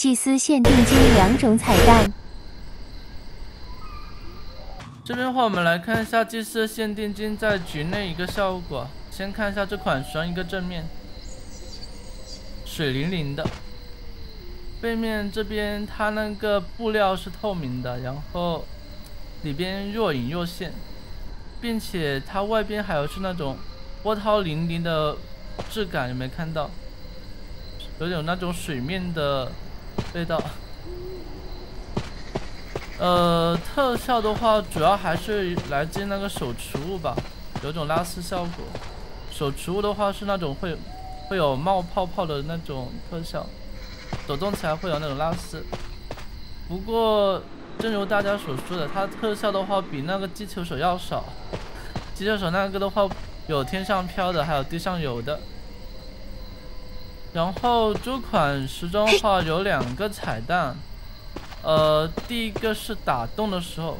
祭司限定金两种彩蛋。这边的话，我们来看一下祭司限定金在局内一个效果。先看一下这款双一个正面，水灵灵的。背面这边它那个布料是透明的，然后里边若隐若现，并且它外边还有是那种波涛粼粼的质感，有没有看到？有点那种水面的味道。呃，特效的话，主要还是来自那个手持物吧，有种拉丝效果。手持物的话是那种会会有冒泡泡的那种特效，抖动起来会有那种拉丝。不过，正如大家所说的，它特效的话比那个击球手要少。击球手那个的话有天上飘的，还有地上游的。然后这款时装的话有两个彩蛋。呃，第一个是打洞的时候，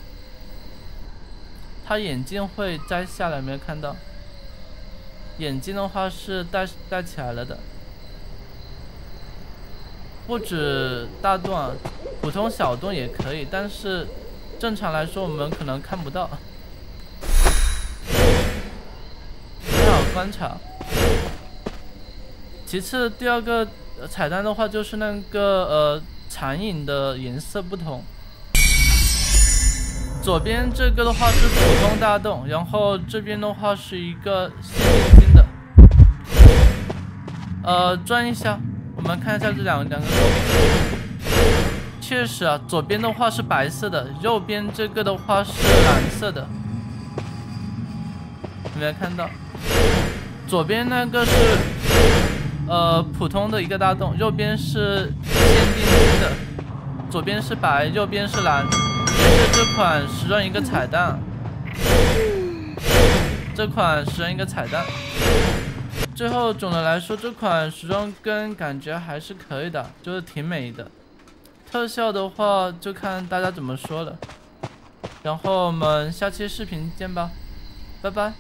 他眼镜会摘下来，没有看到？眼镜的话是戴戴起来了的。不止大洞啊，普通小洞也可以，但是正常来说我们可能看不到。很好观察。其次，第二个彩蛋的话就是那个呃。残影的颜色不同，左边这个的话是普通大洞，然后这边的话是一个限定的。呃，转一下，我们看一下这两两个洞。确实啊，左边的话是白色的，右边这个的话是蓝色的。有没有看到？左边那个是。普通的一个大洞，右边是限定金的，左边是白，右边是蓝，也是这款时装一个彩蛋。这款时装一个彩蛋。最后总的来说，这款时装跟感觉还是可以的，就是挺美的。特效的话就看大家怎么说了。然后我们下期视频见吧，拜拜。